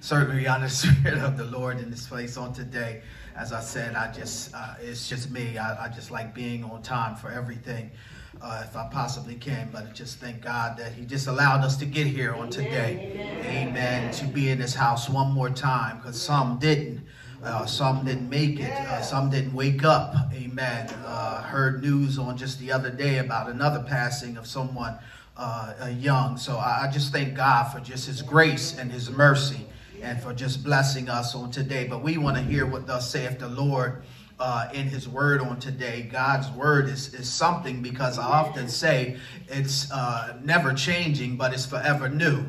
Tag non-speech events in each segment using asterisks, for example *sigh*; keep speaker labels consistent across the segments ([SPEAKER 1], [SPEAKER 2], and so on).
[SPEAKER 1] certainly on the *laughs* spirit of the Lord in this place on today. As I said, I just, uh, it's just me. I, I, just like being on time for everything. Uh, if I possibly can, but I just thank God that He just allowed us to get here on today. Amen. Amen. To be in this house one more time, because some didn't. Uh, some didn't make it. Uh, some didn't wake up. Amen. Uh, heard news on just the other day about another passing of someone uh, young. So I, I just thank God for just His grace and His mercy and for just blessing us on today. But we want to hear what thus saith the Lord. Uh, in his word on today. God's word is, is something because I often say it's uh, never changing, but it's forever new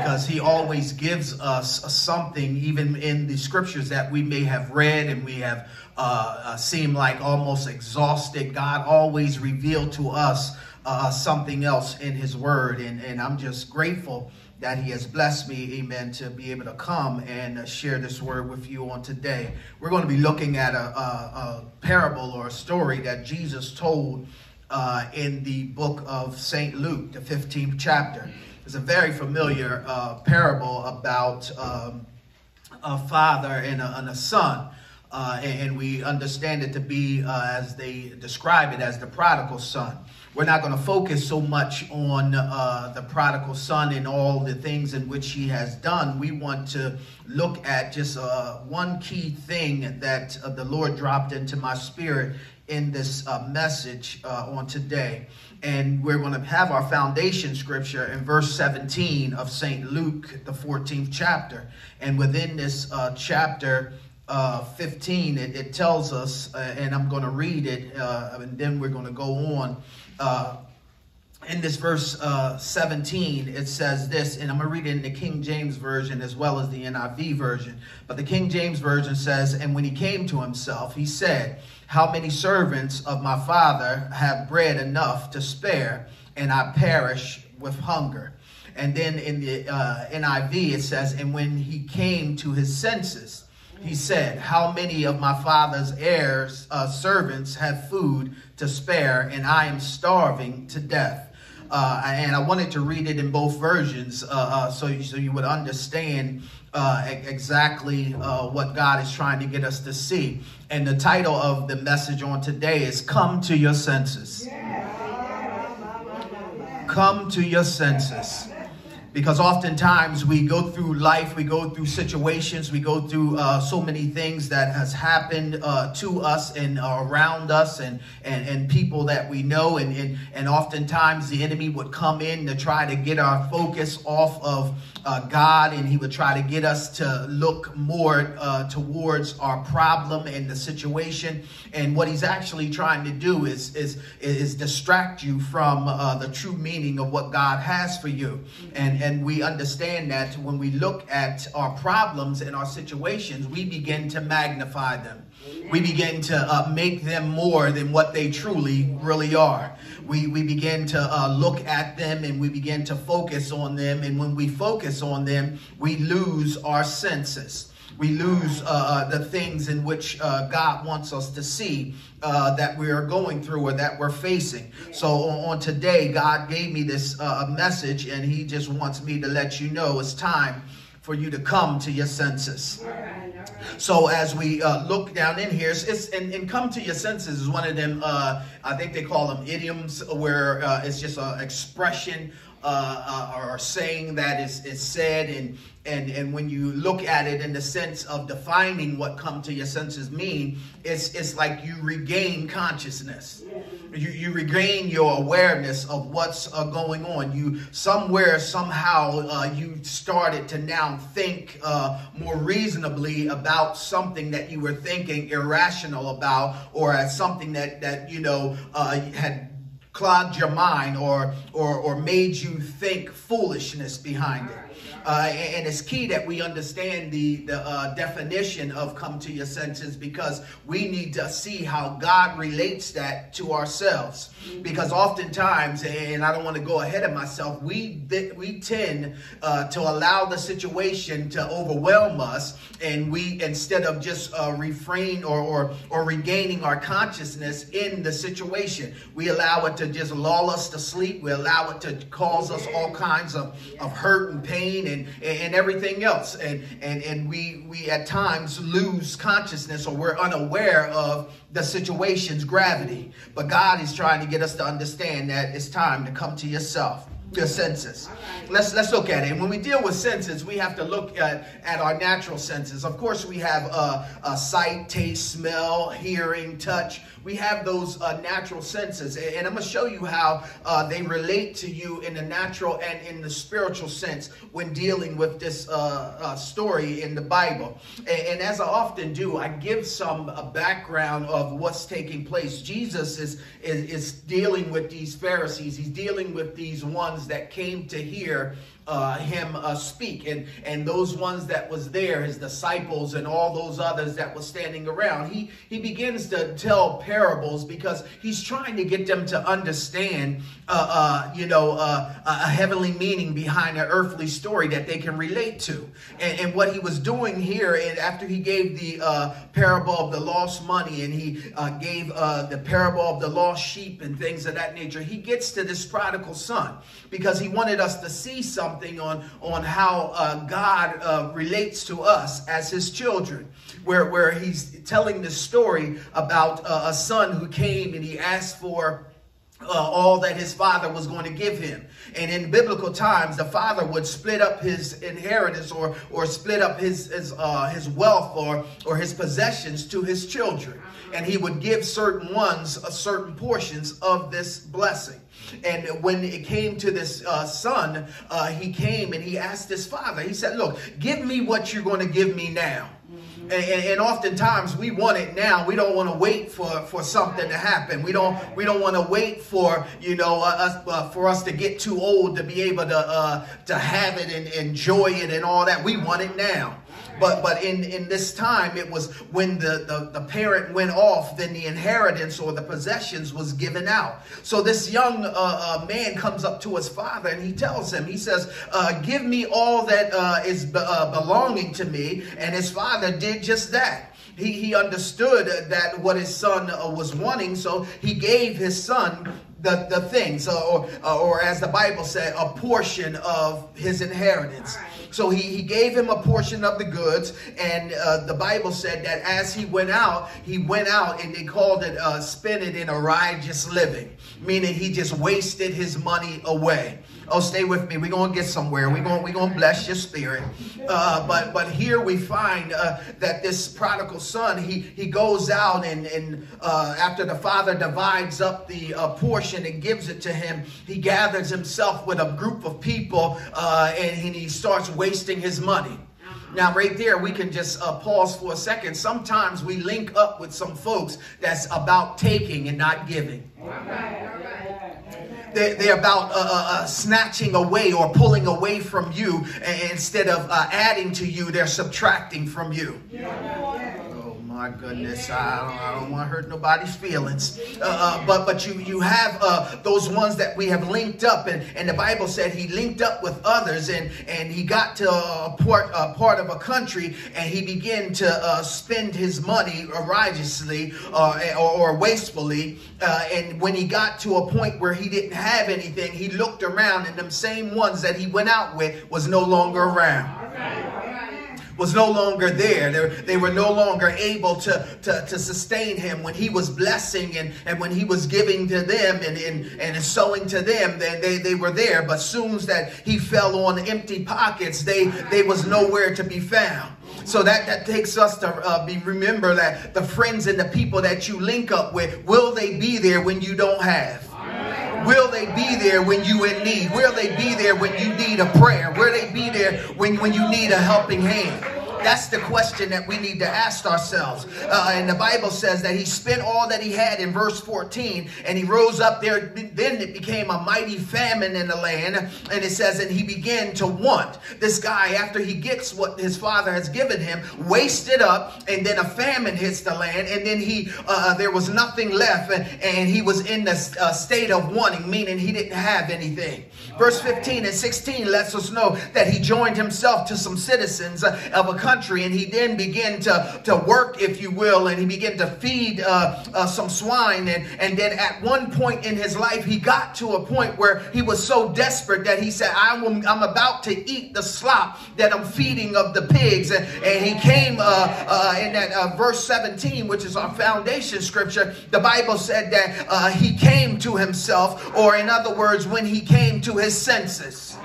[SPEAKER 1] because he always gives us something, even in the scriptures that we may have read and we have uh, uh, seemed like almost exhausted. God always revealed to us uh, something else in his word. And, and I'm just grateful that he has blessed me, amen, to be able to come and uh, share this word with you on today. We're going to be looking at a, a, a parable or a story that Jesus told uh, in the book of St. Luke, the 15th chapter. It's a very familiar uh, parable about um, a father and a, and a son. Uh, and we understand it to be, uh, as they describe it, as the prodigal son. We're not going to focus so much on uh, the prodigal son and all the things in which he has done. We want to look at just uh, one key thing that uh, the Lord dropped into my spirit in this uh, message on today and we're going to have our foundation scripture in verse 17 of St. Luke, the 14th chapter. And within this uh, chapter uh, 15, it, it, tells us, uh, and I'm going to read it, uh, and then we're going to go on. Uh, in this verse uh, 17, it says this, and I'm going to read it in the King James Version as well as the NIV Version. But the King James Version says, And when he came to himself, he said, how many servants of my father have bread enough to spare, and I perish with hunger? And then in the uh, NIV, it says, And when he came to his senses, he said, How many of my father's heirs, uh, servants, have food to spare, and I am starving to death? Uh, and I wanted to read it in both versions uh, uh, so, you, so you would understand uh, exactly uh, what God is trying to get us to see. And the title of the message on today is Come to Your Senses. Come to Your Senses because oftentimes we go through life we go through situations we go through uh, so many things that has happened uh, to us and uh, around us and, and and people that we know and, and and oftentimes the enemy would come in to try to get our focus off of uh, God and he would try to get us to look more uh, towards our problem and the situation. And what he's actually trying to do is is is distract you from uh, the true meaning of what God has for you. And and we understand that when we look at our problems and our situations, we begin to magnify them. We begin to uh, make them more than what they truly really are. We, we begin to uh, look at them and we begin to focus on them. And when we focus on them, we lose our senses we lose uh, uh, the things in which uh, God wants us to see uh, that we are going through or that we're facing. So on, today, God gave me this uh, message, and He just wants me to let you know it's time for you to come to your senses. So as we uh, look down in here, it's, it's and, and, come to your senses is one of them. Uh, I think they call them idioms, where uh, it's just an expression uh, uh, or saying that is, is said and and and when you look at it in the sense of defining what come to your senses mean it's it's like you regain consciousness. You, you regain your awareness of what's uh, going on. You somewhere somehow uh, you started to now think uh, more reasonably about something that you were thinking irrational about or as something that that you know uh, had clogged your mind or, or, or made you think foolishness behind it. Uh, and it's key that we understand the, the uh, definition of come to your senses because we need to see how God relates that to ourselves. Because oftentimes, and I don't want to go ahead of myself, we, we tend uh, to allow the situation to overwhelm us, and we, instead of just uh, refrain or, or, or regaining our consciousness in the situation, we allow it to to just lull us to sleep. We allow it to cause us all kinds of, of hurt and pain and, and everything else. And, and, and we, we at times lose consciousness or we're unaware of the situation's gravity. But God is trying to get us to understand that it's time to come to yourself your senses. Let's let's look at it. And when we deal with senses, we have to look at, at our natural senses. Of course, we have uh, uh, sight, taste, smell, hearing, touch. We have those uh, natural senses, and, I'm going to show you how uh, they relate to you in the natural and in the spiritual sense when dealing with this uh, uh, story in the Bible. And, and, as I often do, I give some background of what's taking place. Jesus is, is is dealing with these Pharisees. He's dealing with these ones that came to hear uh, him uh, speak. And and those ones that was there his disciples and all those others that was standing around he he begins to tell parables because he's trying to get them to understand uh, uh you know uh, a heavenly meaning behind an earthly story that they can relate to. And, and what he was doing here and after he gave the uh, parable of the lost money and he gave the parable of the lost sheep and things of that nature he gets to this prodigal son because he wanted us to see something something on, on how uh, God uh, relates to us as his children, where, where he's telling this story about uh, a son who came and he asked for uh, all that his father was going to give him. And in biblical times, the father would split up his inheritance or, or split up his, his, uh, his wealth or, or his possessions to his children. And he would give certain ones a certain portions of this blessing. And when it came to this uh, son, uh, he came and he asked his father, he said, Look, give me what you're going to give me now. And, and, and, oftentimes we want it now. We don't want to wait for, for something to happen. We don't we don't want to wait for you know uh, us uh, for us to get too old to be able to uh, to have it and enjoy it and all that. We want it now. But but in, in this time, it was when the, the, the parent went off, then the inheritance or the possessions was given out. So this young uh, uh, man comes up to his father and he tells him, he says, uh, give me all that uh, is uh, belonging to me. And his father did just that. He, he understood that what his son uh, was wanting, so he gave his son the, the things, or, or as the Bible said, a portion of his inheritance. So he, he gave him a portion of the goods, and uh, the Bible said that as he went out, he went out and they called it uh, spend it in a righteous living, meaning he just wasted his money away. Oh, stay with me. We're gonna get somewhere. We're gonna we're gonna bless your spirit. Uh, but but here we find uh, that this prodigal son he he goes out and and uh, after the father divides up the uh, portion and gives it to him, he gathers himself with a group of people uh, and he starts wasting his money. Now, right there, we can just uh, pause for a second. Sometimes we link up with some folks that's about taking and not giving. They're, they're about uh, uh, uh, snatching away or pulling away from you. instead of uh, adding to you, they're subtracting from you. Yeah my goodness, I don't, I don't want to hurt nobody's feelings. Uh, uh, but but you you have uh, those ones that we have linked up, and, and the Bible said he linked up with others, and and he got to a part a part of a country, and he began to uh, spend his money righteously uh, or, or, wastefully. Uh, and when he got to a point where he didn't have anything, he looked around, and them same ones that he went out with was no longer around was no longer there. They, they were no longer able to, to, to sustain him when he was blessing and, and when he was giving to them and, and, and sowing to them, they, they, they were there. But soon as that he fell on empty pockets, they, they was nowhere to be found. So that, that takes us to uh, be remember that the friends and the people that you link up with, will they be there when you don't have? Will they be there when you in need? Will they be there when you need a prayer? Will they be there when, when you need a helping hand? That's the question that we need to ask ourselves. Uh, and the Bible says that he spent all that he had in verse 14 and he rose up there. Then it became a mighty famine in the land. And it says, and he began to want. This guy, after he gets what his father has given him, wasted up. And then a famine hits the land. And then he, uh, there was nothing left. And, and he was in the uh, state of wanting, meaning he didn't have anything. Verse 15 and 16 lets us know that he joined himself to some citizens of a country and he then began to, to work, if you will, and he began to feed uh, uh, some swine. And, and then at one point in his life, he got to a point where he was so desperate that he said, I'm, I'm about to eat the slop that I'm feeding of the pigs. And, and he came uh, uh, in that uh, verse 17, which is our foundation scripture. The Bible said that uh, he came to himself, or in other words, when he came to his senses.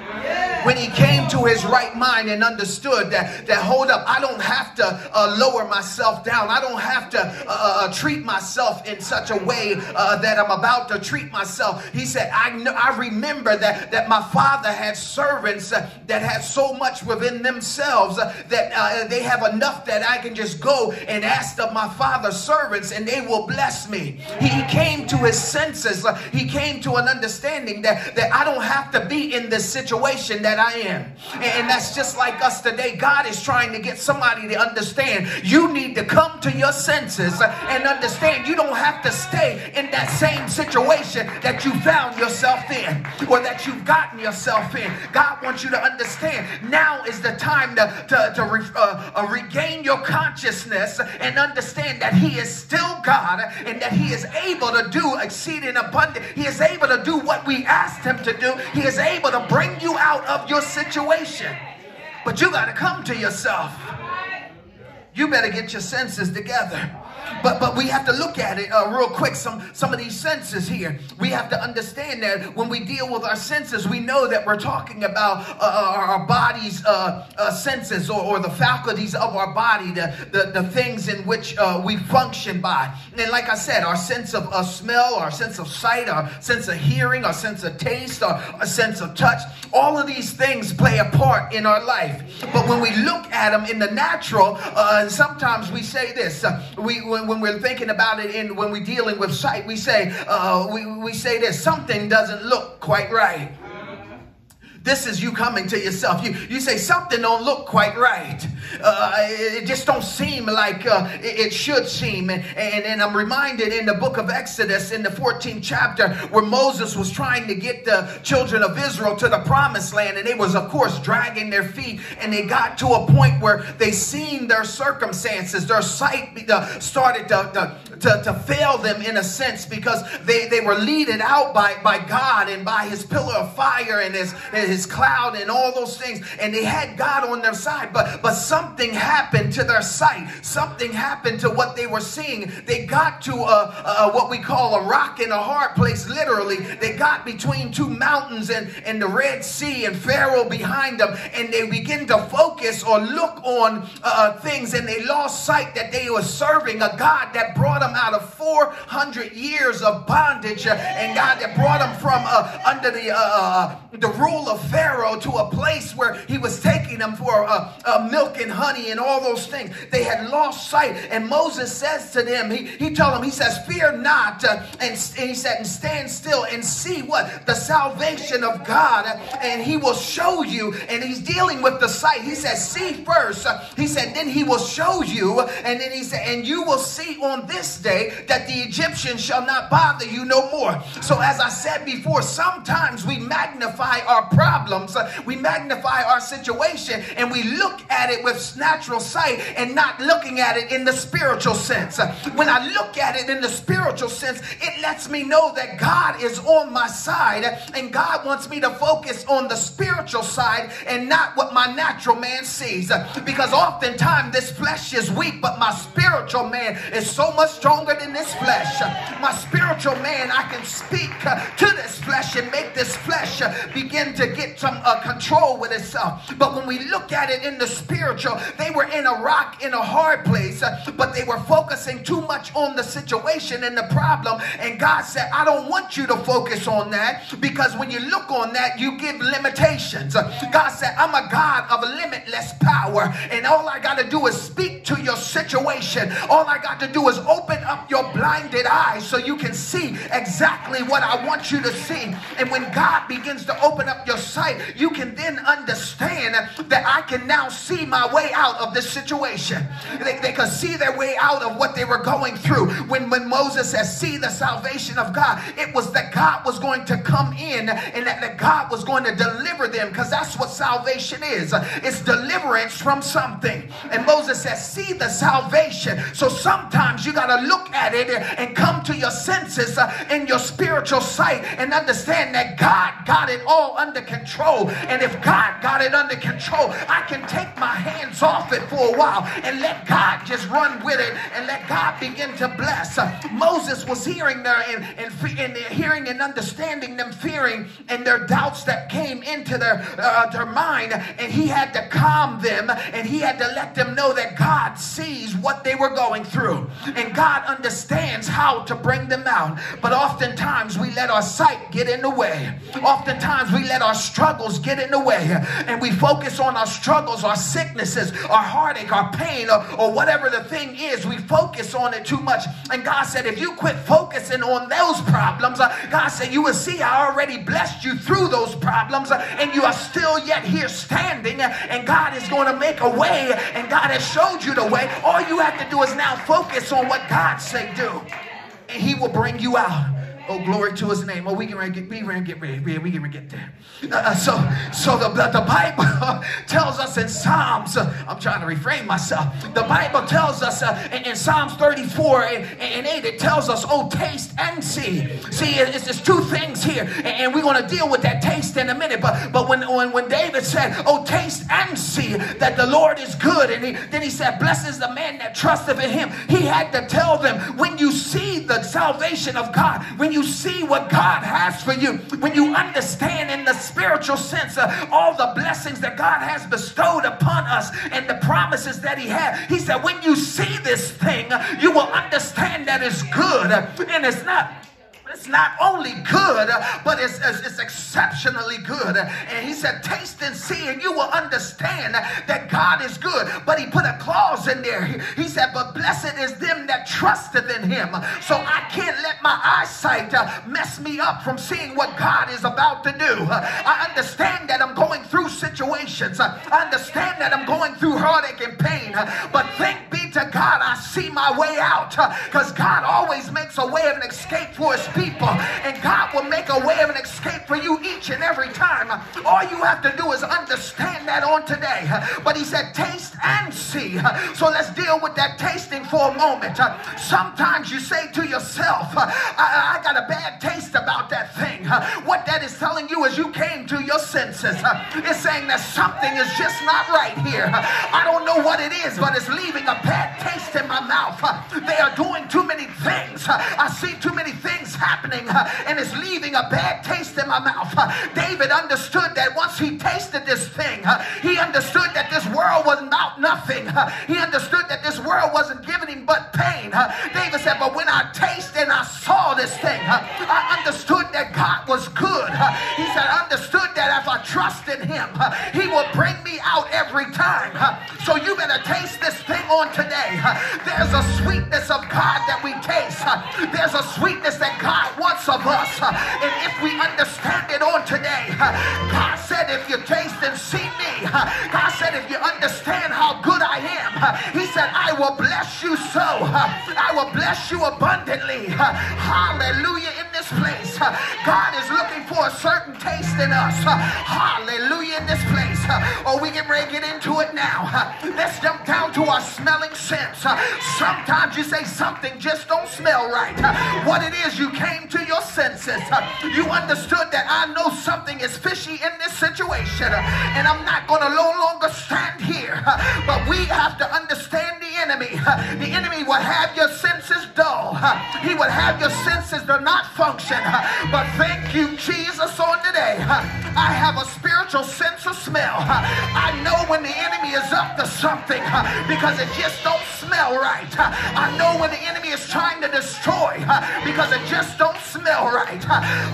[SPEAKER 1] When he came to his right mind and understood that, that hold up, I don't have to uh, lower myself down. I don't have to uh, uh, treat myself in such a way uh, that I'm about to treat myself. He said, I, I remember that, that my father had servants uh, that had so much within themselves uh, that they have enough that I can just go and ask of my father's servants and they will bless me. He, he came to his senses. he came to an understanding that, that I don't have to be in this situation that I am. And that's just like us today. God is trying to get somebody to understand you need to come to your senses and understand you don't have to stay in that same situation that you found yourself in or that you've gotten yourself in. God wants you to understand now is the time to, to, to re, uh, uh, regain your consciousness and understand that He is still God and that He is able to do exceeding abundant. He is able to do what we asked Him to do. He is able to bring you out of your situation. But you got to come to yourself. You better get your senses together. But but we have to look at it uh, real quick. Some some of these senses here. We have to understand that when we deal with our senses, we know that we're talking about uh, uh our body's uh, uh, senses or, or the faculties of our body, the the, the things in which uh, we function by. And like I said, our sense of smell, our sense of sight, our sense of hearing, our sense of taste, our, our sense of touch. All of these things play a part in our life. But when we look at them in the natural, sometimes we say this: we when when we're thinking about it and when we're dealing with sight, we say, uh, we, we say that something doesn't look quite right. This is you coming to yourself. You, you say something don't look quite right. Uh, it just don't seem like uh, it, should seem. And, and, and I'm reminded in the book of Exodus in the 14th chapter where Moses was trying to get the children of Israel to the promised land. And they was, of course, dragging their feet. And they got to a point where they seen their circumstances. Their sight uh, started to, to, to, to fail them in a sense because they, they were leaded out by, by God and by his pillar of fire and his, his his cloud and all those things. And they had God on their side, but, but something happened to their sight. Something happened to what they were seeing. They got to a, a, what we call a rock in a hard place, literally. They got between two mountains and, and the Red Sea and Pharaoh behind them. And they begin to focus or look on uh, things and they lost sight that they were serving a God that brought them out of 400 years of bondage uh, and God that brought them from uh, under the, uh, uh, the rule of Pharaoh to a place where he was taking them for uh, uh, milk and honey and all those things. They had lost sight. And Moses says to them, he, he told them, he says, fear not. Uh, and, and he said, and stand still and see what? The salvation of God. And he will show you. And he's dealing with the sight. He says, see first. he said, then he will show you. And then he said, and you will see on this day that the Egyptians shall not bother you no more. So as I said before, sometimes we magnify our problems problems, uh, we magnify our situation and we look at it with natural sight and not looking at it in the spiritual sense. When I look at it in the spiritual sense, it lets me know that God is on my side and God wants me to focus on the spiritual side and not what my natural man sees. Because oftentimes this flesh is weak, but my spiritual man is so much stronger than this flesh. My spiritual man, I can speak to this flesh and make this flesh begin to get get some uh, control with itself. But when we look at it in the spiritual, they were in a rock in a hard place, uh, but they were focusing too much on the situation and the problem. And God said, I don't want you to focus on that because when you look on that, you give limitations. God said, I'm a God of limitless power, and all I got to do is speak to your situation. All I got to do is open up your blinded eyes so you can see exactly what I want you to see. And when God begins to open up your sight, you can then understand that I can now see my way out of this situation. They, they could see their way out of what they were going through. When, when Moses says, See the salvation of God, it was that God was going to come in and that, that God was going to deliver them because that's what salvation is it's deliverance from something. And Moses says, See the salvation. So sometimes you got to look at it and come to your senses uh, in your spiritual sight and understand that God got it all under control. And if God got it under control, I can take my hands off it for a while and let God just run with it and let God begin to bless. Uh, Moses was hearing there and, and, and hearing and understanding them fearing and their doubts that came into their, uh, their mind. And he had to calm them and he had to let them know that God sees what they were going through and God understands how to bring them out. But oftentimes we let our sight get in the way. Oftentimes we let our struggles get in the way and we focus on our struggles, our sicknesses, our heartache, our pain, or, or whatever the thing is. We focus on it too much. And God said, if you quit focusing on those problems, uh, God said, you will see I already blessed you through those problems uh, and you are still yet here standing uh, and God is going to make a way and God has showed you the way. All you have to do is now focus on what God say do and he will bring you out. Oh, glory to his name. Oh, we can get, we can get ready. We can get there. Uh, uh, so, so the, the, the Bible in Psalms, trying to refrain myself. The Bible tells us uh, in, in, Psalms 34 and, and, 8, it tells us, oh, taste and see. See, it's just two things here. And, and we're going to deal with that taste in a minute. But, but when, when, when David said, oh, taste and see that the Lord is good, and he, then he said, blessed is the man that trusteth in him. He had to tell them, when you see the salvation of God, when you you see what God has for you, when you understand in the spiritual sense uh, all the blessings that God has bestowed upon us and the promises that He had, He said, when you see this thing, you will understand that it's good and it's not it's not only good, but it's, it's, it's, exceptionally good. And he said, Taste and see, and you will understand that God is good. But he put a clause in there. He said, But blessed is them that trusted in him. So I can't let my eyesight uh, mess me up from seeing what God is about to do. I understand that I'm going through situations, I understand that I'm going through heartache and pain. But thank be to God, I see my way out uh, because God always makes a way of an escape for his people people, and God will make a way of an escape for you each and every time. All you have to do is understand that on today. But He said, taste and see. So let's deal with that tasting for a moment. Sometimes you say to yourself, I, I got a bad taste about that thing. What that is telling you is you came to your senses. It's saying that something is just not right here. I don't know what it is, but it's leaving a bad taste in my mouth. They are doing too many things. I see too many things happening and it's leaving a bad taste in my mouth. David understood that once he tasted this thing, he understood that this world was about nothing. He understood that this world wasn't giving him but pain. David said, But when I tasted and I saw this thing, I understood that God was good. He said, I understood that if I trust in him, he will bring me out every time. So you better taste this thing on today. There's a sweetness of God that we taste. There's a sweetness that God wants of us. And if we understand it on today, God said, if you taste and see me, God said, if you understand how good I am, He said, I will bless you so. I will bless you abundantly. Hallelujah. In this place, God is looking for a certain taste in us. Hallelujah. In this place. Oh, we ready to get into it now. Let's jump down to our smelling sense. Uh, sometimes you say something just don't smell right. Uh, what it is, you came to your senses. Uh, you understood that I know something is fishy in this situation and I'm not going to no longer stand here. But we have to understand the enemy. The enemy will have your senses dull. He will have your senses to not function. But thank you, Jesus, on today. I have a spiritual sense of smell. I know when the enemy is up to something because it just don't smell right. I know when the enemy is trying to destroy because it just don't smell right.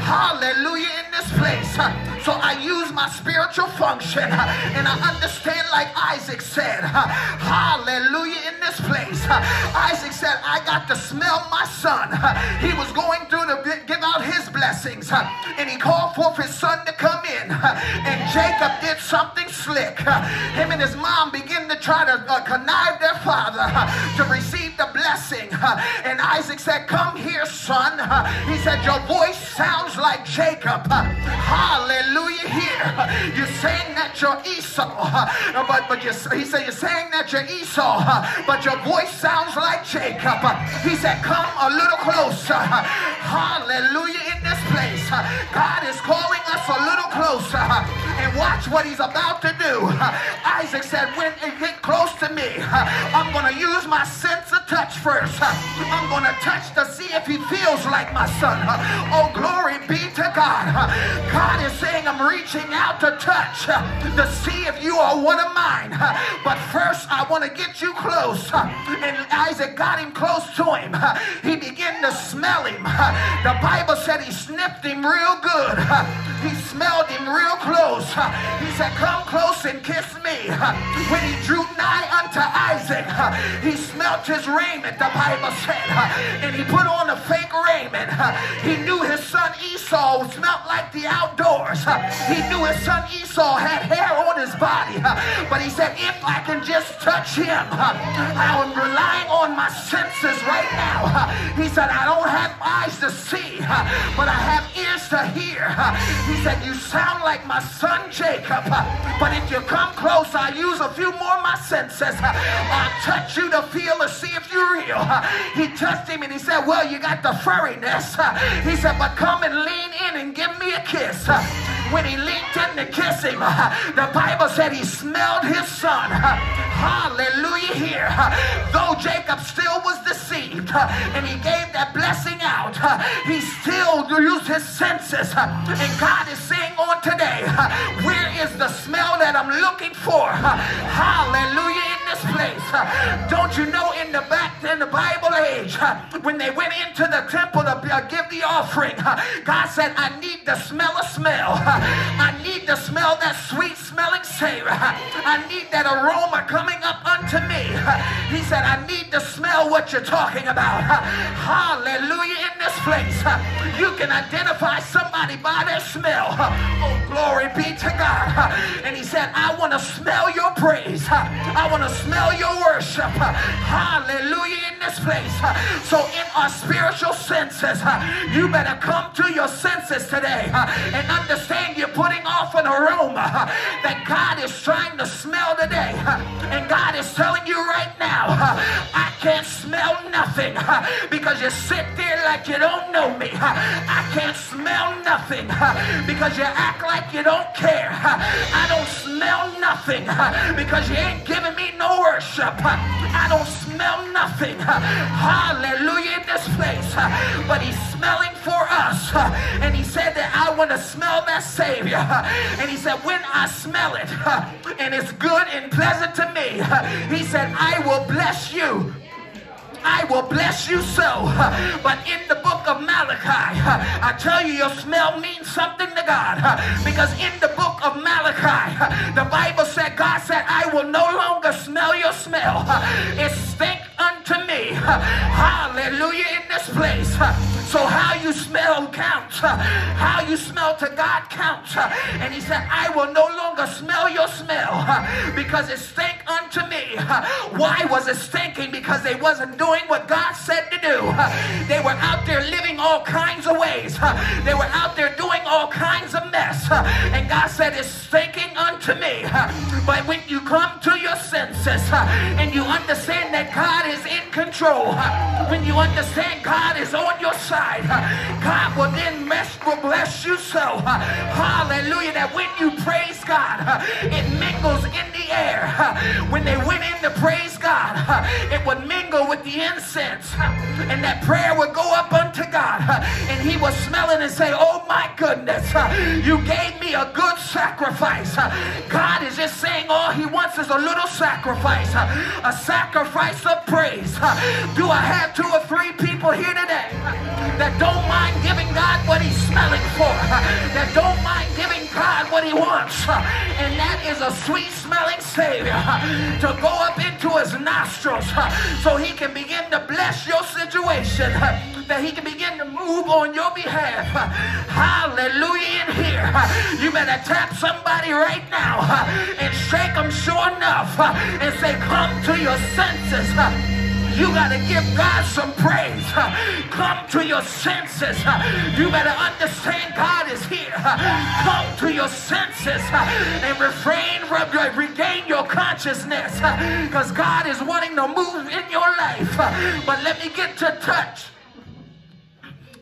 [SPEAKER 1] Hallelujah in this place. So I use my spiritual function and I understand like Isaac said. Hallelujah in this place. Isaac said, I got to smell my son. He was going through to give out his blessings. And he called forth his son to come in. And Jacob did something slick. Him and his mom began to try to uh, connive their father Uh, to receive the blessing. Uh, and Isaac said, Come here, son. Uh, he said, Your voice sounds like Jacob. Hallelujah. Here. You're saying that you're Esau. But, but you, he said, You're saying that you're Esau. But your voice sounds like Jacob. He said, Come a little closer. Hallelujah. In this place, God is calling us a little closer. And watch what he's about to do. Isaac said, When you get close to me, I'm going to use my sense of touch first. I'm going to touch to see if he feels like my son. Oh, glory be to God. God is saying, I'm reaching out to touch to see if you are one of mine. But first, I want to get you close. And Isaac got him close to him. He began to smell him. The Bible said he sniffed him real good. He smelled him real close. He said, Come close and kiss me. When he drew nigh unto Isaac, Uh, he smelt his raiment, the Bible said, uh, and he put on a fake raiment. Uh, he knew his son Esau smelt like the outdoors. He knew his son Esau had hair on his body. But he said, If I can just touch him, I'm relying on my senses right now. He said, I don't have eyes to see, but I have ears to hear. He said, You sound like my son Jacob, but if you come close, I'll use a few more of my senses. I'll touch you to feel to see if you're real. He touched him and he said, Well, you got the furriness. He said, But come and lean in and give me a kiss. When he leaned in to kiss him, the Bible said he smelled his son. Hallelujah here. Though Jacob still was deceived and he gave that blessing out, he still used his senses. And God is saying on today, where is the smell that I'm looking for? Hallelujah in this place. Don't you know in the back in the Bible age, when they went into the temple to uh, give the offering, God said, I need the smell of smell. I need to smell that sweet smelling savor. I need that aroma coming up unto me. *laughs* He said, I need to smell what you're talking about. *laughs* Hallelujah in this place. *laughs* You can identify somebody by their smell. Oh, glory be to God. And he said, I want to smell your praise. I want to smell your worship. Hallelujah in this place. So in our spiritual senses, you better come to your senses today and understand you're putting off an aroma that God is trying to smell today. And God is telling you right now, *laughs* I can't smell nothing *laughs* because you sit there like you don't know me. *laughs* I can't smell nothing because you act like you don't care. I don't smell nothing because you ain't giving me no worship. I don't smell nothing. Hallelujah in this place. But he's smelling for us. *laughs* And he said that I want to smell that Savior. *laughs* And he said, when I smell it *laughs* and it's good and pleasant to me, he said, I will bless you I will bless you so. But in the book of Malachi, I tell you, your smell means something to God. Because in the book of Malachi, the Bible said, God said, I will no longer smell your smell. It stink unto me. Hallelujah in this place. So how you smell counts. How you smell to God counts. And he said, I will no longer smell your smell because it unto *laughs* Why was it stinking? Because they wasn't doing what God said to do. *laughs* They were out there living all kinds of ways. *laughs* They were out there doing all kinds of mess. And God said, it's stinking unto me. But when you come to your senses and you understand that God is in control, when you understand God is on your side, God will then will bless you so. Hallelujah. That when you praise God, it mingles in the air. When they went in to praise God, it would mingle with the incense. And that prayer would go up unto God. And he would smell it and say, Oh my goodness, you gave me a good sacrifice. God is just saying all he wants is a little sacrifice. A sacrifice of praise. Do I have two or three people here today that don't mind giving God what he's smelling for? That don't mind giving God what he wants? And that is a sweet smelling Savior to go up into his nostrils so he can begin to bless your situation, that he can begin to move on your behalf. Hallelujah in here. You better tap somebody right now and shake them sure enough and say, come to your senses. You got to give God some praise. Come to your senses. You better understand God is here. Come to your senses and refrain from regain your consciousness because God is wanting to move in your life. But let me get to touch.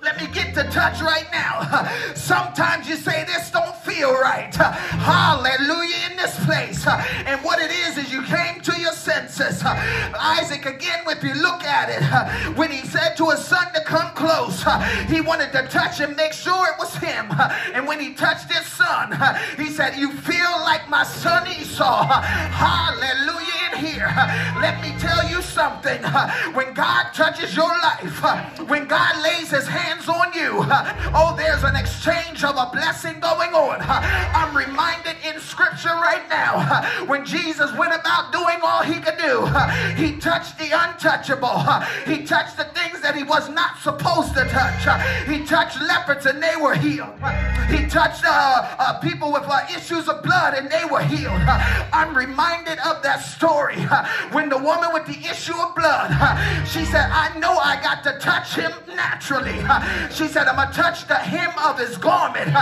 [SPEAKER 1] Let me get to touch right now. *laughs* Sometimes you say this don't feel right. *laughs* Hallelujah in this place. *laughs* And what it is is you came to your senses. Isaac again, if you look at it, when he said to his son to come close, he wanted to touch and make sure it was him. And when he touched his son, he said, you feel like my son Esau. Hallelujah in here. Let me tell you something. When God touches your life, when God lays his hand hands on you. *laughs* Oh, there's an exchange of a blessing going on. *laughs* I'm reminded in scripture right now *laughs* when Jesus went about doing all he could do, he touched the untouchable. He touched the things that he was not supposed to touch. He touched leopards and they were healed. He touched uh, uh, people with uh, issues of blood and they were healed. I'm reminded of that story when the woman with the issue of blood, she said, I know I got to touch him naturally. She said, I'm going to touch the hem of his garment.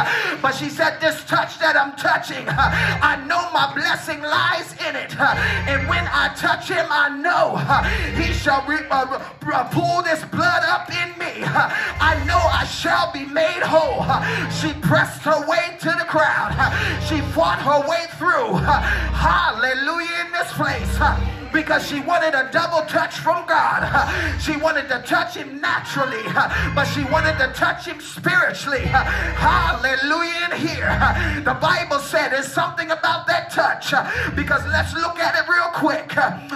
[SPEAKER 1] But she said, this touch that I'm touching, I know my blessing lies in it. And when I touch him, I know he shall re- uh, uh, pull this blood up in me. I know I shall be made whole. She pressed her way to the crowd. She fought her way through. Hallelujah in this place because she wanted a double touch from God. *laughs* She wanted to touch him naturally, *laughs* but she wanted to touch him spiritually. *laughs* Hallelujah in here. The Bible said there's something about that touch because let's look at it real quick.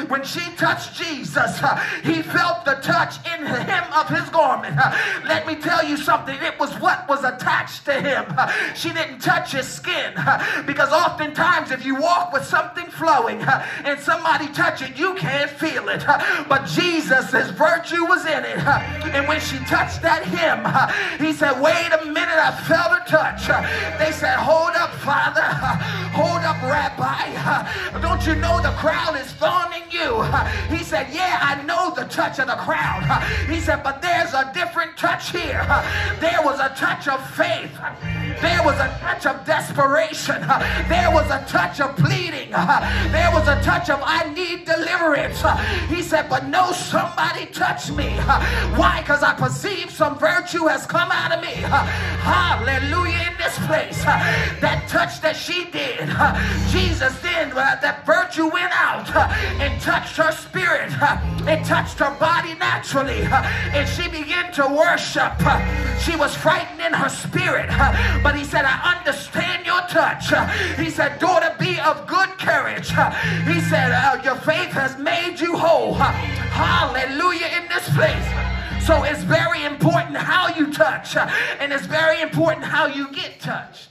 [SPEAKER 1] When she touched Jesus, he felt the touch in hem of his garment. Let me tell you something. It was what was attached to him. She didn't touch his skin because oftentimes if you walk with something flowing and somebody touches it, you can't feel it. But Jesus, virtue was in it. And when she touched that hem, he said, wait a minute, I felt a touch. They said, hold up, Father. Hold up, Rabbi. Don't you know the crowd is thorning you? He said, yeah, I know the touch of the crowd. He said, but there's a different touch here. There was a touch of faith. There was a touch of desperation. There was a touch of pleading. There was a touch of I need deliverance. He said, but no, somebody touched me. Why? Because I perceive some virtue has come out of me. Hallelujah in this place. That touch that she did, Jesus then, uh, that virtue went out and touched her spirit. It touched her body naturally. And she began to worship. She was frightened in her spirit. But he said, I understand your touch. He said, daughter, be of good courage. He said, uh, your faith has made you whole. Hallelujah in this place. So it's very important how you touch, and it's very important how you get touched.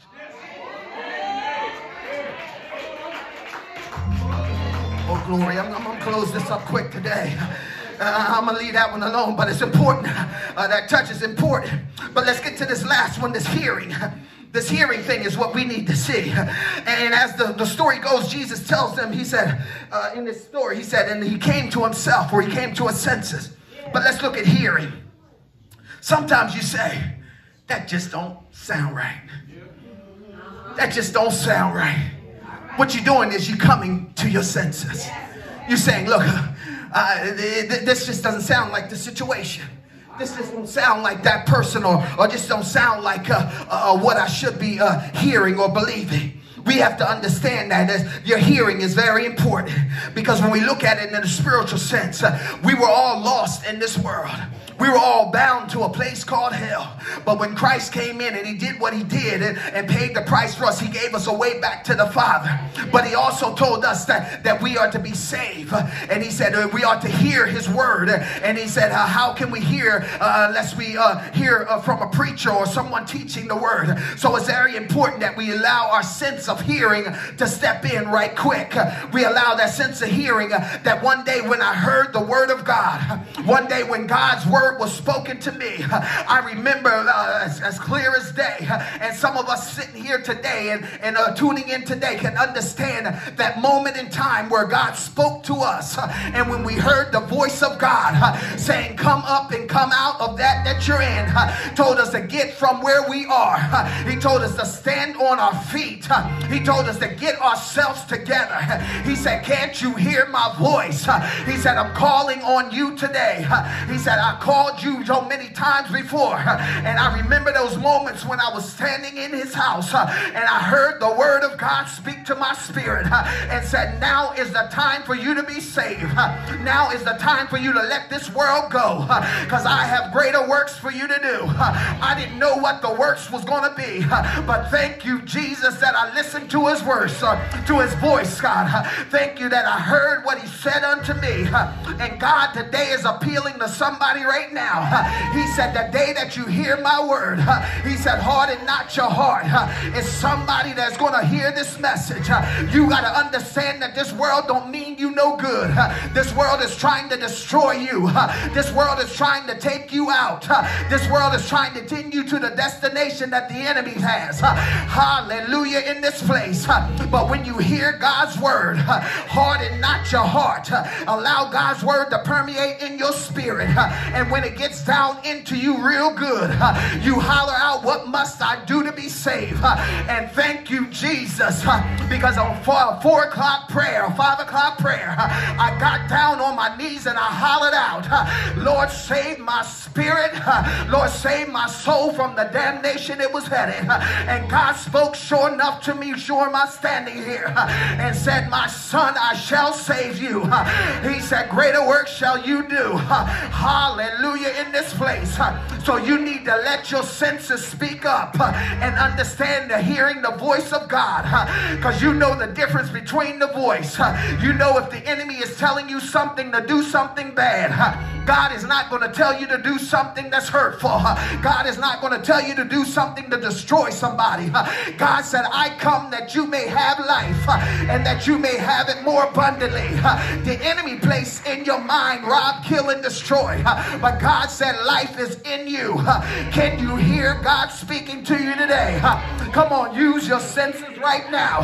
[SPEAKER 1] Oh, glory. I'm, I'm going to close this up quick today. Uh, I'm going to leave that one alone, but it's important. Uh, that touch is important. But let's get to this last one, this hearing. This hearing thing is what we need to see. And as the, the story goes, Jesus tells them, he said, uh, in this story, he said, and he came to himself or he came to his senses. But let's look at hearing. Sometimes you say, that just don't sound right. That just don't sound right. What you're doing is you're coming to your senses. You're saying, look, uh, this just doesn't sound like the situation this just don't sound like that person or, or just don't sound like uh, uh, what I should be uh, hearing or believing. We have to understand that your hearing is very important because when we look at it in a spiritual sense, uh, we were all lost in this world. We were all bound to a place called hell. But when Christ came in and he did what he did and, and paid the price for us, he gave us a way back to the Father. But he also told us that, that we are to be saved. And he said uh, we ought to hear his word. And he said, uh, How can we hear uh, unless we uh, hear uh, from a preacher or someone teaching the word? So it's very important that we allow our sense of hearing to step in right quick. We allow that sense of hearing that one day when I heard the word of God, one day when God's word was spoken to me, I remember uh, as, as, clear as day. And some of us sitting here today and, and uh, tuning in today can understand that moment in time where God spoke to us. And when we heard the voice of God saying, Come up and come out of that that you're in, told us to get from where we are. He told us to stand on our feet. He told us to get ourselves together. He said, Can't you hear my voice? He said, I'm calling on you today. He said, I called you so many times before. And I remember those moments when I was standing in his house and I heard the word of God speak to my spirit and said, Now is the time for you to be saved. Now is the time for you to let this world go because I have greater works for you to do. I didn't know what the works was going to be, but thank you, Jesus, that I listened to his words, to his voice, God. Thank you that I heard what he said unto me. And God today is appealing to somebody right now. He said, The day that you hear my word, he said, Harden not your heart. It's somebody that's going to hear this message. You got to understand that this world don't mean you no good. This world is trying to destroy you. This world is trying to take you out. This world is trying to take you to the destination that the enemy has. Hallelujah in this place. But when you hear God's word, harden not your heart. Allow God's word to permeate in your spirit. And when it gets down into you real good, you holler out, What must I do to be saved? And thank you, Jesus, because on four o'clock prayer, five o'clock prayer, I got down on my knees and I hollered out, Lord, save my spirit. Lord, save my soul from the damnation it was headed. And God spoke sure enough to me, sure I standing here, and said, My son, I shall save you. He said, Greater work shall you do. Hallelujah in this place. So you need to let your senses speak up and understand the hearing the voice of God. Because you know the difference between the voice. You know if the enemy is telling you something to do something bad. God is not going to tell you to do something that's hurtful. God is not going to tell you to do something to destroy somebody. God said, I come that you may have life and that you may have it more abundantly. The enemy placed in your mind, rob, kill, and destroy. But God said, life is in you. Can you hear God speaking to you today? Come on, use your senses right now.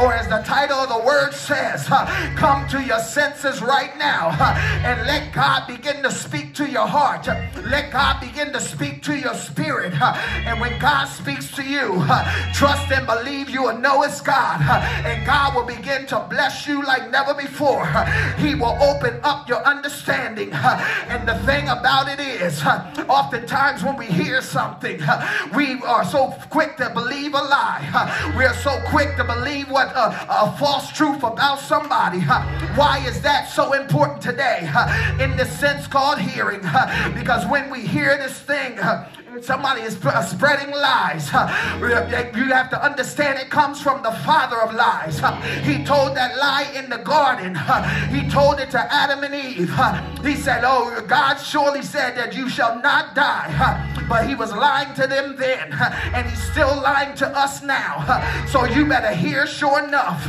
[SPEAKER 1] Or as the title of the word says, come to your senses right now *laughs* and let God begin to speak to your heart. Let God begin to speak to your spirit. *laughs* And when God speaks to you, *laughs* trust and believe you and know it's God. And God will begin to bless you like never before. He will open up your understanding. And the thing about it is, oftentimes when we hear something, we are so quick to believe a lie. We are so quick to believe what a, a false truth about somebody. Why is that so important today? In the sense called hearing. Because when we hear this thing, Somebody is spreading lies. You have to understand it comes from the father of lies. He told that lie in the garden. He told it to Adam and Eve. He said, Oh, God surely said that you shall not die. But he was lying to them then, and he's still lying to us now. So you better hear sure enough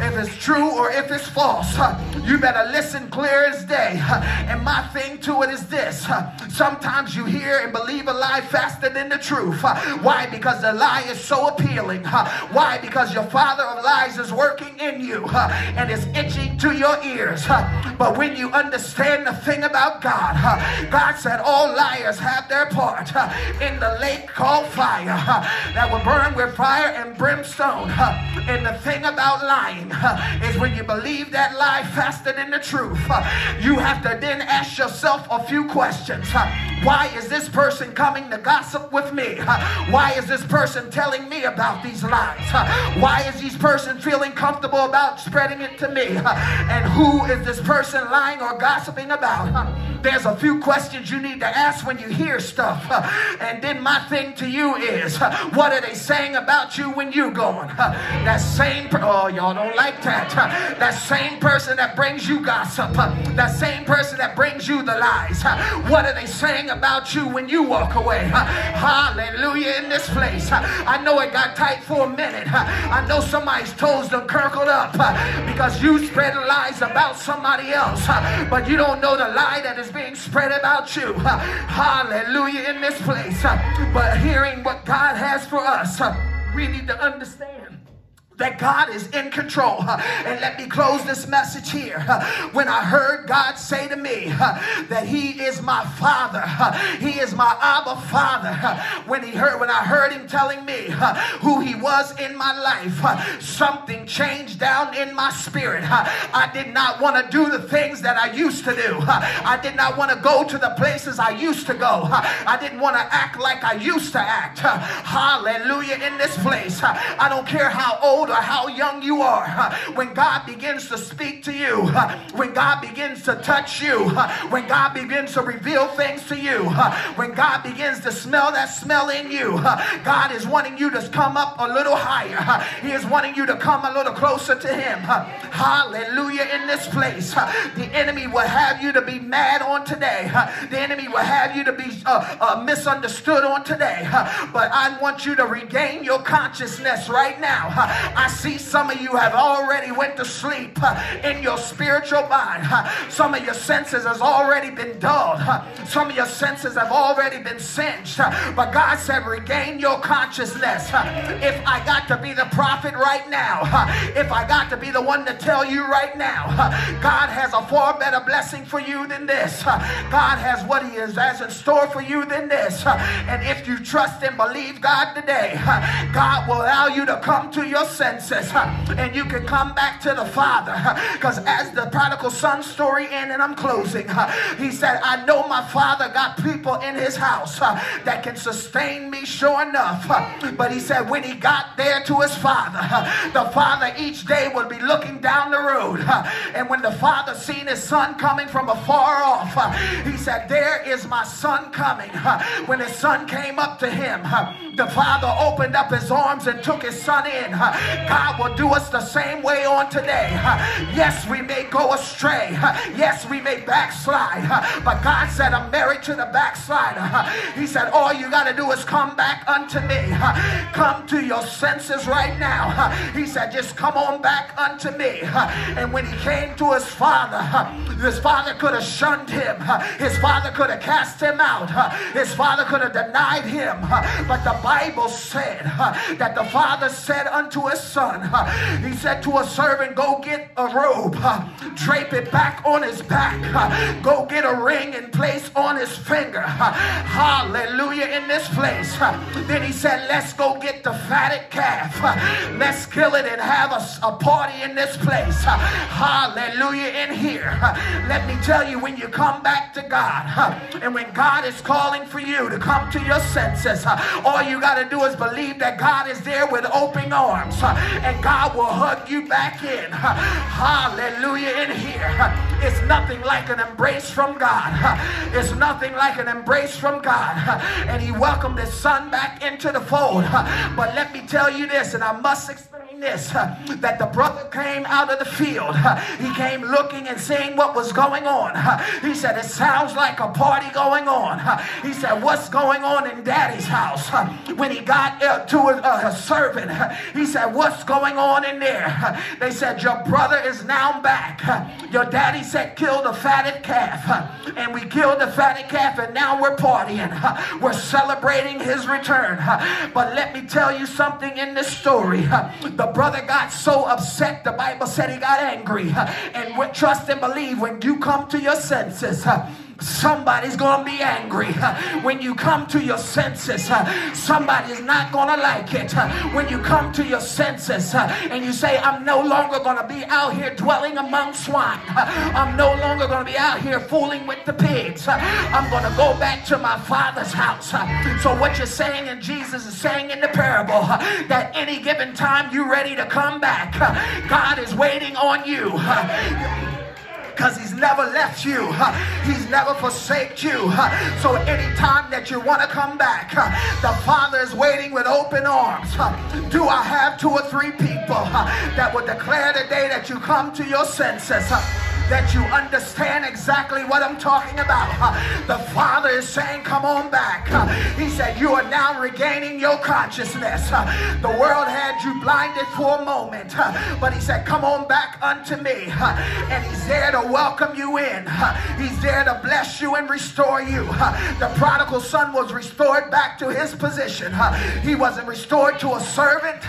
[SPEAKER 1] if it's true or if it's false. You better listen clear as day. And my thing to it is this sometimes you hear and believe a lie faster than the truth. Uh, why? Because the lie is so appealing. Uh, why? Because your father of lies is working in you uh, and is itching to your ears. But when you understand the thing about God, God said all liars have their part in the lake called fire that will burn with fire and brimstone. And the thing about lying is when you believe that lie faster than the truth, you have to then ask yourself a few questions. Why is this person coming to gossip with me? Why is this person telling me about these lies? Why is this person feeling comfortable about spreading it to me? And who is this person lying or gossiping about? There's a few questions you need to ask when you hear stuff. *laughs* And then my thing to you is, *laughs* what are they saying about you when you're going? *laughs* That same, oh, y'all don't like that. That same person that brings you gossip, that same person that brings you the lies, what are they saying about you when you walk away? Hallelujah in this place. I know it got tight for a minute. I know somebody's toes done kirkled up because you spread lies about somebody else, but you don't know the lie that is being spread about you. Hallelujah in this place. But hearing what God has for us, we need to understand that God is in control. And let me close this message here. When I heard God say to me that He is my Father, He is my Abba Father. When He heard, when I heard Him telling me who He was in my life, something changed down in my spirit. I did not want to do the things that I used to do. I did not want to go to the places I used to go. I didn't want to act like I used to act. Hallelujah in this place. I don't care how old how young you are, when God begins to speak to you, when God begins to touch you, when God begins to reveal things to you, when God begins to smell that smell in you, God is wanting you to come up a little higher. He is wanting you to come a little closer to Him. Hallelujah. In this place, the enemy will have you to be mad on today. The enemy will have you to be uh, uh, misunderstood on today. But I want you to regain your consciousness right now. I see some of you have already went to sleep in your spiritual mind. Some of your senses has already been dulled. Some of your senses have already been singed. But God said, regain your consciousness. If I got to be the prophet right now, if I got to be the one to tell you right now, God has a far better blessing for you than this. God has what He is has in store for you than this. And if you trust and believe God today, God will allow you to come to yourself senses and you can come back to the Father. Because as the prodigal son story ended, and I'm closing, he said, I know my Father got people in his house that can sustain me, sure enough. But he said, when he got there to his Father, the Father each day would be looking down the road. And when the Father seen his son coming from afar off, he said, There is my son coming. When his son came up to him, the Father opened up his arms and took his son in. God will do us the same way on today. Yes, we may go astray. Yes, we may backslide. But God said, I'm married to the backslider. He said, All you got to do is come back unto me. Come to your senses right now. He said, Just come on back unto me. And when he came to his father, his father could have shunned him. His father could have cast him out. His father could have denied him. But the Bible said that the father said unto his son. He said to a servant, Go get a robe, drape it back on his back, go get a ring and place on his finger. Hallelujah in this place. Then he said, Let's go get the fatted calf. Let's kill it and have a, a party in this place. Hallelujah in here. Let me tell you, when you come back to God and when God is calling for you to come to your senses, all you got to do is believe that God is there with open arms and God will hug you back in. Hallelujah. In here, it's nothing like an embrace from God. It's nothing like an embrace from God. And He welcomed His Son back into the fold. But let me tell you this, and I must explain this uh, that the brother came out of the field. Uh, he came looking and seeing what was going on. Uh, he said, It sounds like a party going on. He said, What's going on in daddy's house? When he got uh, to a servant, he said, What's going on in there? They said, Your brother is now back. Your daddy said, Kill the fatted calf. And we killed the fatted calf, and now we're partying. We're celebrating his return. But let me tell you something in this story. The brother got so upset, the Bible said he got angry. And trust and believe, when you come to your senses, somebody's going to be angry. When you come to your senses, somebody's not going to like it. When you come to your senses and you say, I'm no longer going to be out here dwelling among swine. I'm no longer going to be out here fooling with the pigs. I'm going to go back to my father's house. So what you're saying and Jesus is saying in the parable that any given time you're ready to come back, God is waiting on you because he's never left you. He's never forsaked you. So anytime that you want to come back, the Father is waiting with open arms. Do I have two or three people that will declare the day that you come to your senses? that you understand exactly what I'm talking about. The Father is saying, Come on back. He said, You are now regaining your consciousness. The world had you blinded for a moment, but He said, Come on back unto me. And He's there to welcome you in, He's there to bless you and restore you. The prodigal son was restored back to his position. He wasn't restored to a servant,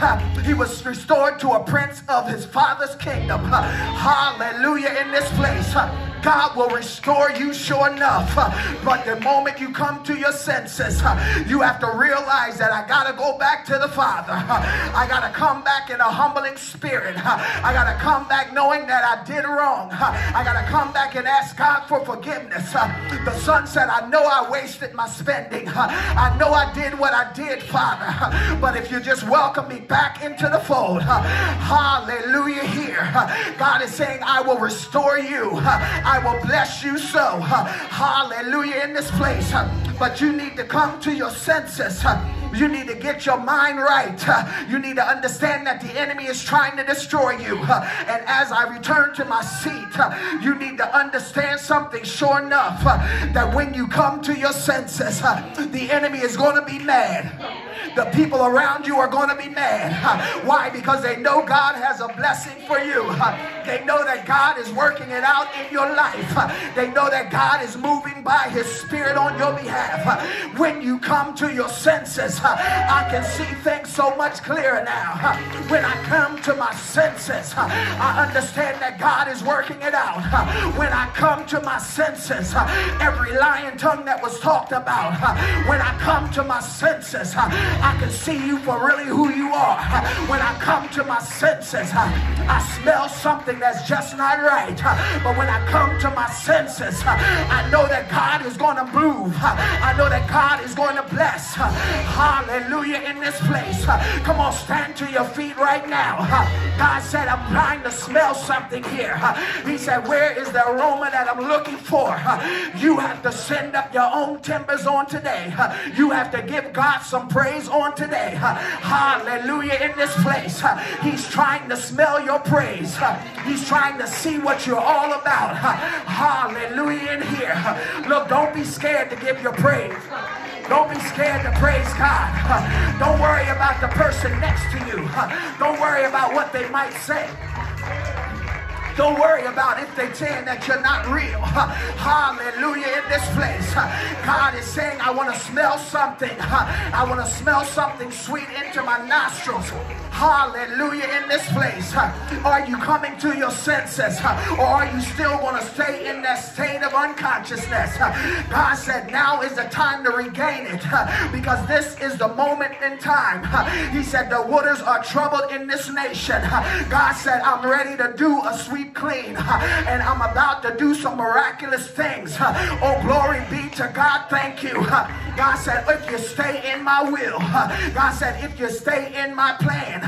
[SPEAKER 1] he was restored to a prince of his father's kingdom. Hallelujah. In this place. God will restore you sure enough. But the moment you come to your senses, you have to realize that I got to go back to the Father. I got to come back in a humbling spirit. I got to come back knowing that I did wrong. I got to come back and ask God for forgiveness. The son said, I know I wasted my spending. I know I did what I did, Father. But if you just welcome me back into the fold, hallelujah here. God is saying, I will restore you. Will bless you so. Hallelujah in this place. But you need to come to your senses. You need to get your mind right. You need to understand that the enemy is trying to destroy you. And as I return to my seat, you need to understand something sure enough that when you come to your senses, the enemy is going to be mad. The people around you are going to be mad. Why? Because they know God has a blessing for you. They know that God is working it out in your life. They know that God is moving by his spirit on your behalf. When you come to your senses, I can see things so much clearer now. When I come to my senses, I understand that God is working it out. When I come to my senses, every lying tongue that was talked about, when I come to my senses, I can see you for really who you are. When I come to my senses, I smell something that's just not right. But when I come to my senses, I know that God is going to move. I know that God is going to bless. Hallelujah in this place. Come on, stand to your feet right now. God said, I'm trying to smell something here. He said, Where is the aroma that I'm looking for? You have to send up your own timbers on today. You have to give God some praise on today. Hallelujah in this place. He's trying to smell your praise. He's trying to see what you're all about. Hallelujah in here. Look, don't be scared to give your praise. Don't be scared to praise God. Don't worry about the person next to you. Don't worry about what they might say. Don't worry about if they're saying that you're not real. *laughs* Hallelujah in this place. God is saying, I want to smell something. I want to smell something sweet into my nostrils. Hallelujah in this place. Are you coming to your senses? Or are you still going to stay in that state of unconsciousness? God said now is the time to regain it because this is the moment in time. He said the waters are troubled in this nation. God said I'm ready to do a sweet clean and I'm about to do some miraculous things. Oh, glory be to God. Thank you. God said if you stay in my will. God said if you stay in my plan.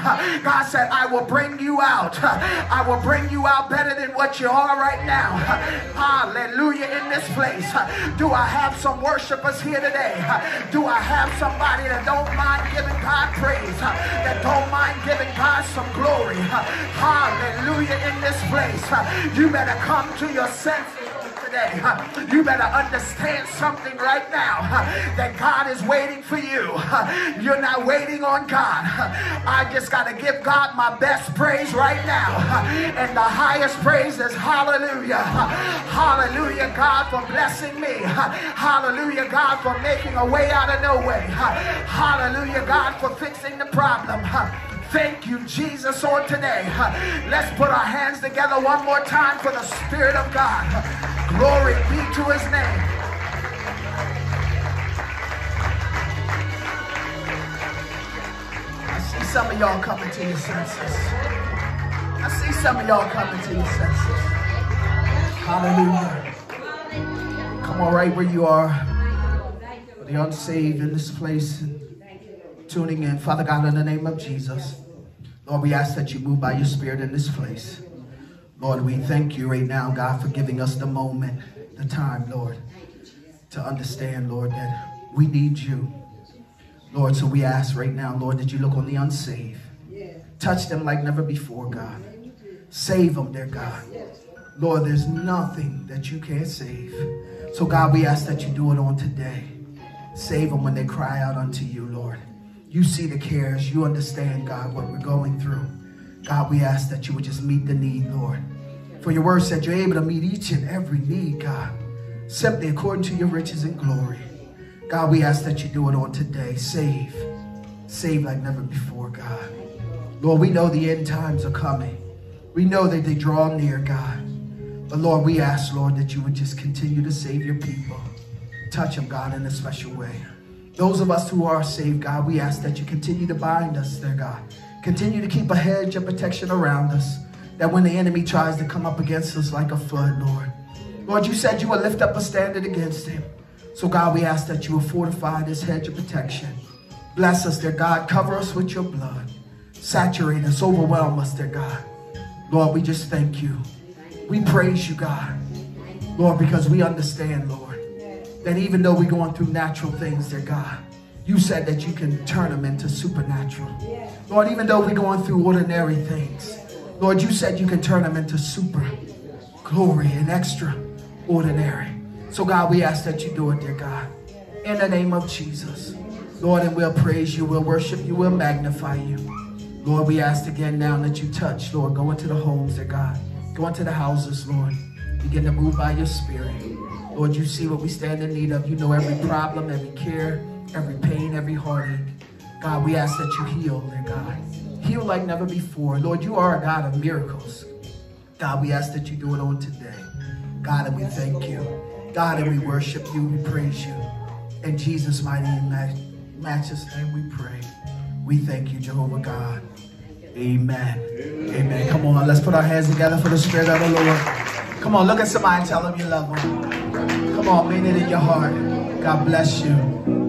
[SPEAKER 1] God said, I will bring you out. I will bring you out better than what you are right now. Hallelujah in this place. Do I have some worshipers here today? Do I have somebody that don't mind giving God praise? That don't mind giving God some glory? Hallelujah in this place. You better come to your senses today. You better understand something right now that God is waiting for you. You're not waiting on God. I just got to give God my best praise right now. And the highest praise is hallelujah. Hallelujah, God, for blessing me. Hallelujah, God, for making a way out of no way. Hallelujah, God, for fixing the problem. Thank you, Jesus, on today. Let's put our hands together one more time for the Spirit of God. Glory be to his name. I see some of y'all coming to your senses. I see some of y'all coming to your senses. Hallelujah. Come on, right where you are. For the unsaved in this place, tuning in. Father God, in the name of Jesus. Lord, we ask that you move by your spirit in this place. Lord, we thank you right now, God, for giving us the moment, the time, Lord, to understand, Lord, that we need you. Lord, so we ask right now, Lord, that you look on the unsaved. Touch them like never before, God. Save them, dear God. Lord, there's nothing that you can't save. So, God, we ask that you do it on today. Save them when they cry out unto you, Lord. You see the cares. You understand, God, what we're going through. God, we ask that you would just meet the need, Lord. For your word said you're able to meet each and every need, God, simply according to your riches and glory. God, we ask that you do it on today. Save. Save like never before, God. Lord, we know the end times are coming. We know that they draw near, God. But Lord, we ask, Lord, that you would just continue to save your people. Touch them, God, in a special way. Those of us who are saved, God, we ask that you continue to bind us there, God. Continue to keep a hedge of protection around us. That when the enemy tries to come up against us like a flood, Lord. Lord, you said you would lift up a standard against him. So, God, we ask that you will fortify this hedge of protection. Bless us, dear God. Cover us with your blood. Saturate us, overwhelm us, dear God. Lord, we just thank you. We praise you, God. Lord, because we understand, Lord that even though we're going through natural things, dear God, you said that you can turn them into supernatural. Lord, even though we're going through ordinary things, Lord, you said you can turn them into super glory and extraordinary. So, God, we ask that you do it, dear God. In the name of Jesus. Lord, and we'll praise you, we'll worship you, we'll magnify you. Lord, we ask again now that you touch, Lord. Go into the homes, dear God. Go into the houses, Lord. Begin to move by your spirit. Lord, you see what we stand in need of. You know every problem, every care, every pain, every heartache. God, we ask that you heal, dear God. Heal like never before. Lord, you are a God of miracles. God, we ask that you do it on today. God, and we thank you. God, and we worship you, we praise you. In Jesus' mighty and matchless name we pray. We thank you, Jehovah God. Amen. Amen. Amen. Come on, let's put our hands together for the Spirit of the Lord. Come on, look at somebody and tell them you love them. Come on, mean it in your heart. God bless you.